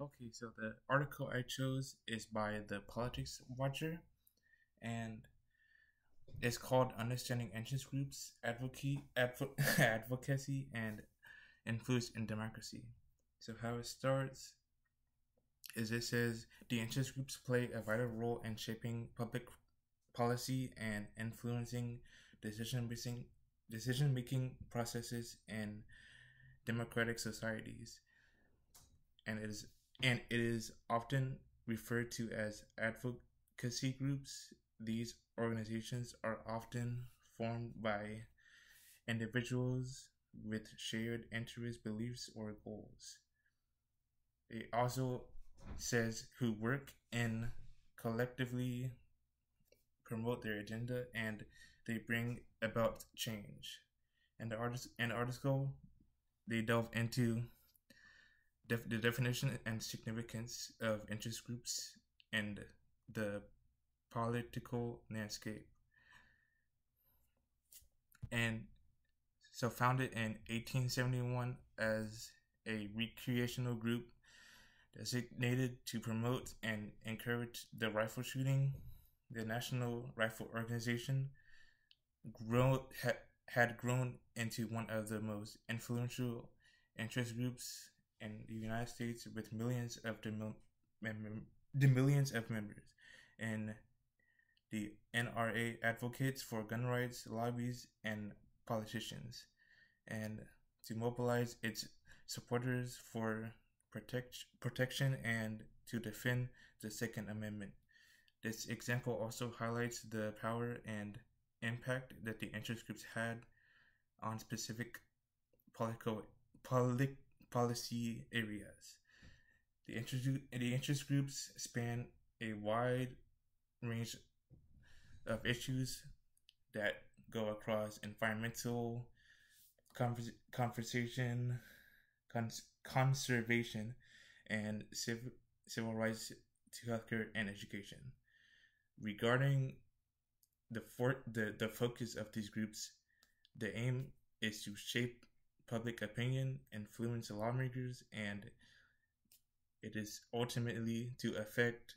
Okay, so the article I chose is by the Politics Watcher, and it's called "Understanding Interest Groups, Advocacy, Advocacy, and Influence in Democracy." So how it starts is it says the interest groups play a vital role in shaping public policy and influencing decision making decision making processes in democratic societies and it is and it is often referred to as advocacy groups. These organizations are often formed by individuals with shared interests, beliefs, or goals. It also says who work and collectively promote their agenda and they bring about change. And the artist and article they delve into def- the definition and significance of interest groups and the political landscape. And so, founded in 1871 as a recreational group designated to promote and encourage the rifle shooting, the National Rifle Organization grow, ha- had grown into one of the most influential interest groups in the United States with millions of the, mem- the millions of members, and the NRA advocates for gun rights, lobbies, and politicians, and to mobilize its supporters for protect, protection and to defend the Second Amendment. This example also highlights the power and impact that the interest groups had on specific political, polit, policy areas. The interest, the interest groups span a wide range of issues that go across environmental convers- conversation, cons- conservation, and civ- civil rights to healthcare and education. Regarding the, for- the, the focus of these groups, the aim is to shape public opinion, influence lawmakers, and it is ultimately to affect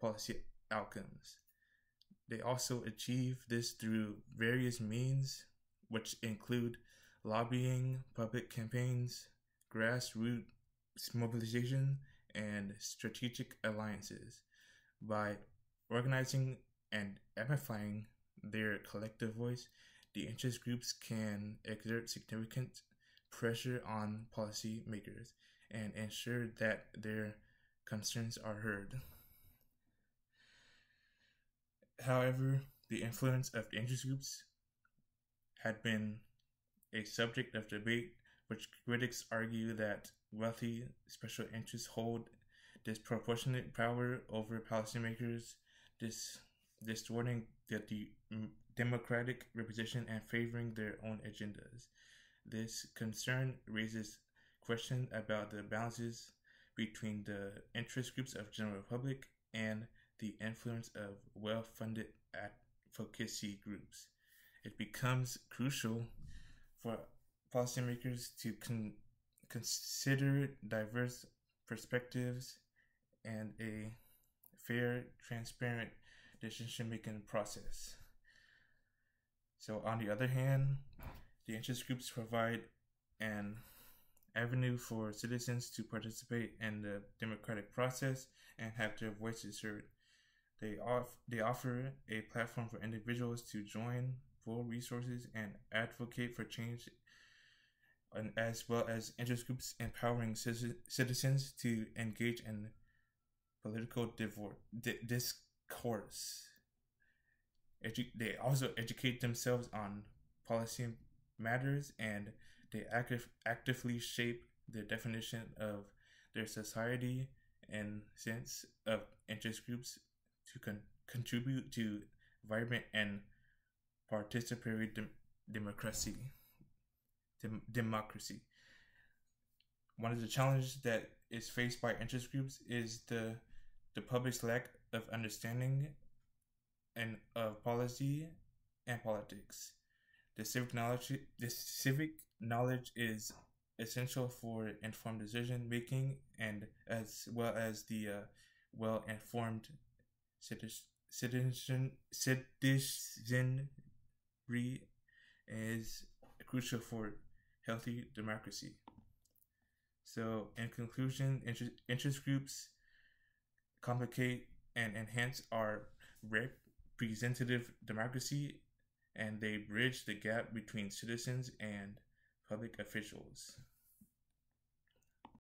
policy outcomes. They also achieve this through various means, which include lobbying, public campaigns, grassroots mobilization, and strategic alliances. By organizing and amplifying their collective voice, the interest groups can exert significant pressure on policymakers and ensure that their concerns are heard. However, the influence of interest groups had been a subject of debate, which critics argue that wealthy special interests hold disproportionate power over policymakers, dis- distorting the de- democratic representation and favoring their own agendas. This concern raises questions about the balances between the interest groups of general public and the influence of well-funded advocacy groups. It becomes crucial for policymakers to con- consider diverse perspectives and a fair, transparent decision-making process. So, on the other hand, the interest groups provide an avenue for citizens to participate in the democratic process and have their voices heard. They, off, they offer a platform for individuals to join, pool resources, and advocate for change, and as well as interest groups empowering citizens to engage in political discourse. Edu- they also educate themselves on policy matters and they active, actively shape the definition of their society and sense of interest groups to con- contribute to vibrant and participatory dem- democracy. Dem- democracy. One of the challenges that is faced by interest groups is the the public's lack of understanding and of policy and politics. The civic knowledge, the civic knowledge is essential for informed decision making and as well as the uh, well informed citizen citizenry is crucial for healthy democracy. So, in conclusion, interest, interest groups complicate and enhance our representative democracy and they bridge the gap between citizens and public officials.